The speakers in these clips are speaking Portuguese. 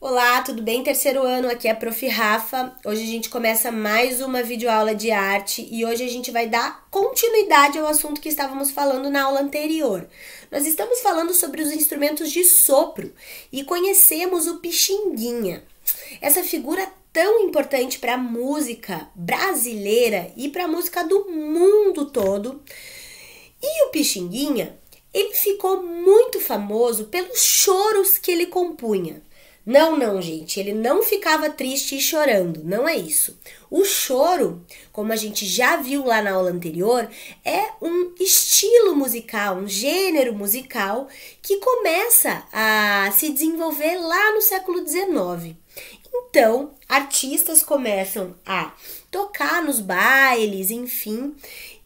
Olá, tudo bem? Terceiro ano, aqui é a Prof. Rafa. Hoje a gente começa mais uma videoaula de arte e hoje a gente vai dar continuidade ao assunto que estávamos falando na aula anterior. Nós estamos falando sobre os instrumentos de sopro e conhecemos o pixinguinha. Essa figura tão importante para a música brasileira e para a música do mundo todo. E o pixinguinha, ele ficou muito famoso pelos choros que ele compunha. Não, não, gente, ele não ficava triste e chorando, não é isso. O choro, como a gente já viu lá na aula anterior, é um estilo musical, um gênero musical que começa a se desenvolver lá no século XIX. Então, artistas começam a tocar nos bailes, enfim,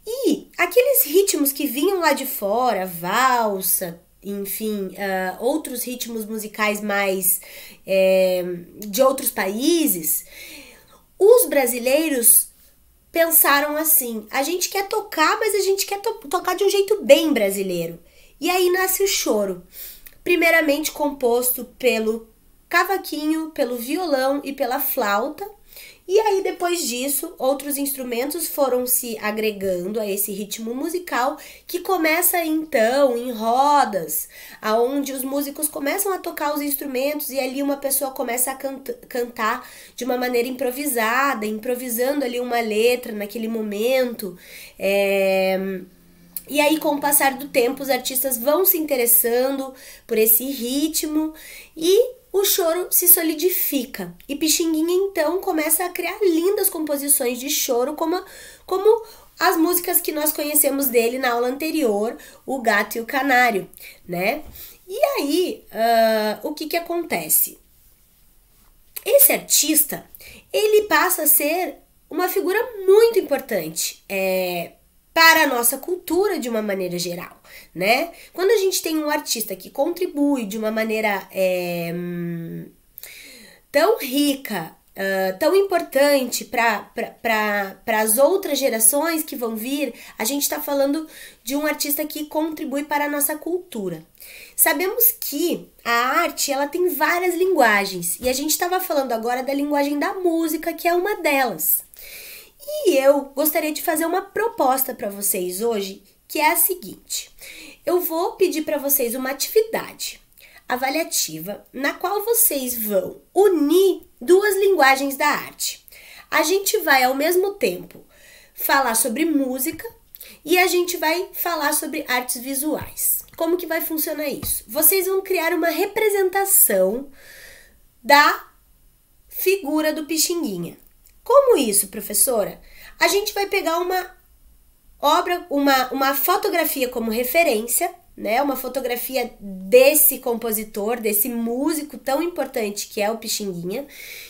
e aqueles ritmos que vinham lá de fora, valsa, enfim, uh, outros ritmos musicais mais é, de outros países, os brasileiros pensaram assim: a gente quer tocar, mas a gente quer to tocar de um jeito bem brasileiro. E aí nasce o choro, primeiramente composto pelo cavaquinho, pelo violão e pela flauta, e aí, depois disso, outros instrumentos foram se agregando a esse ritmo musical que começa então em rodas, aonde os músicos começam a tocar os instrumentos e ali uma pessoa começa a canta cantar de uma maneira improvisada, improvisando ali uma letra naquele momento. É... E aí, com o passar do tempo, os artistas vão se interessando por esse ritmo e o choro se solidifica. E Pixinguinha então começa a criar lindas composições de choro, como, como as músicas que nós conhecemos dele na aula anterior, O Gato e o Canário, né? E aí, uh, o que que acontece? Esse artista, ele passa a ser uma figura muito importante é, para a nossa cultura de uma maneira geral, né? Quando a gente tem um artista que contribui de uma maneira é, tão rica, uh, tão importante para as outras gerações que vão vir, a gente está falando de um artista que contribui para a nossa cultura. Sabemos que a arte ela tem várias linguagens e a gente estava falando agora da linguagem da música, que é uma delas. E eu gostaria de fazer uma proposta para vocês hoje, que é a seguinte: eu vou pedir para vocês uma atividade avaliativa na qual vocês vão unir duas linguagens da arte. A gente vai ao mesmo tempo falar sobre música e a gente vai falar sobre artes visuais. Como que vai funcionar isso? Vocês vão criar uma representação da figura do Pixinguinha. Como isso, professora? A gente vai pegar uma obra, uma, uma fotografia como referência, né? Uma fotografia desse compositor, desse músico tão importante que é o Pixinguinha,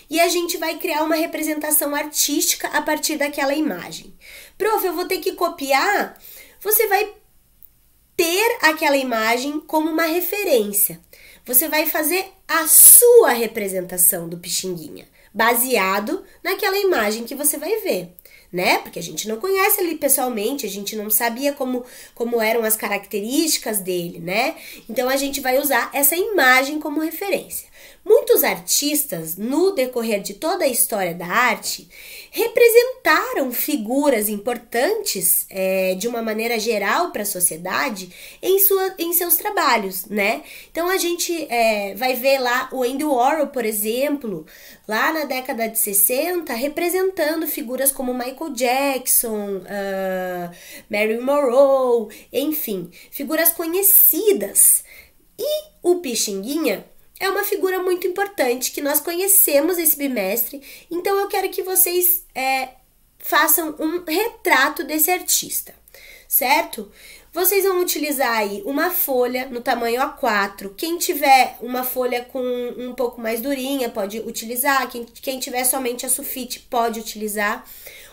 e a gente vai criar uma representação artística a partir daquela imagem. Prof, eu vou ter que copiar? Você vai ter aquela imagem como uma referência. Você vai fazer a sua representação do Pixinguinha baseado naquela imagem que você vai ver, né? Porque a gente não conhece ele pessoalmente, a gente não sabia como, como eram as características dele, né? Então a gente vai usar essa imagem como referência. Muitos artistas, no decorrer de toda a história da arte, representaram figuras importantes é, de uma maneira geral para a sociedade em, sua, em seus trabalhos, né? Então a gente é, vai ver lá o Andy Warhol, por exemplo, lá na década de 60, representando figuras como Michael Jackson, uh, Marilyn Monroe, enfim, figuras conhecidas. E o Pixinguinha é uma figura muito importante que nós conhecemos esse bimestre, então eu quero que vocês é, façam um retrato desse artista, certo? Vocês vão utilizar aí uma folha no tamanho A4. Quem tiver uma folha com um pouco mais durinha pode utilizar. Quem, quem tiver somente a sulfite pode utilizar.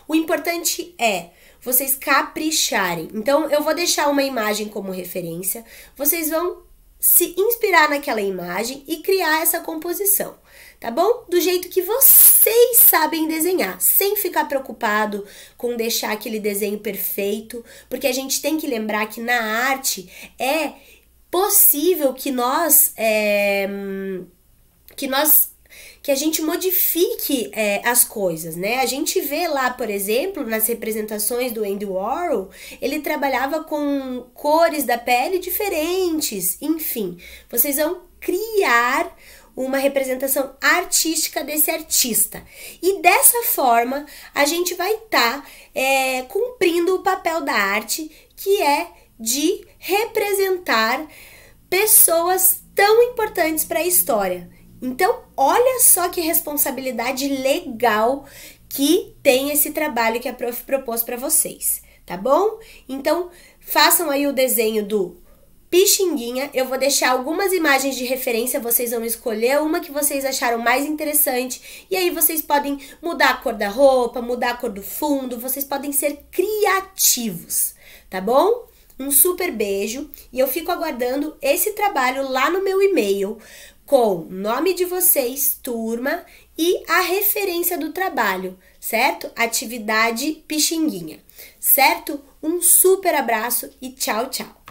O importante é vocês capricharem. Então, eu vou deixar uma imagem como referência. Vocês vão se inspirar naquela imagem e criar essa composição, tá bom? Do jeito que vocês sabem desenhar, sem ficar preocupado com deixar aquele desenho perfeito, porque a gente tem que lembrar que na arte é possível que nós é, que nós que a gente modifique é, as coisas, né? A gente vê lá, por exemplo, nas representações do Andy Warhol, ele trabalhava com cores da pele diferentes, enfim. Vocês vão criar uma representação artística desse artista. E dessa forma, a gente vai estar tá, é, cumprindo o papel da arte, que é de representar pessoas tão importantes para a história. Então, olha só que responsabilidade legal que tem esse trabalho que a prof propôs para vocês, tá bom? Então, façam aí o desenho do Pixinguinha. Eu vou deixar algumas imagens de referência, vocês vão escolher uma que vocês acharam mais interessante e aí vocês podem mudar a cor da roupa, mudar a cor do fundo, vocês podem ser criativos, tá bom? Um super beijo e eu fico aguardando esse trabalho lá no meu e-mail com nome de vocês, turma e a referência do trabalho, certo? Atividade Pixinguinha, certo? Um super abraço e tchau, tchau!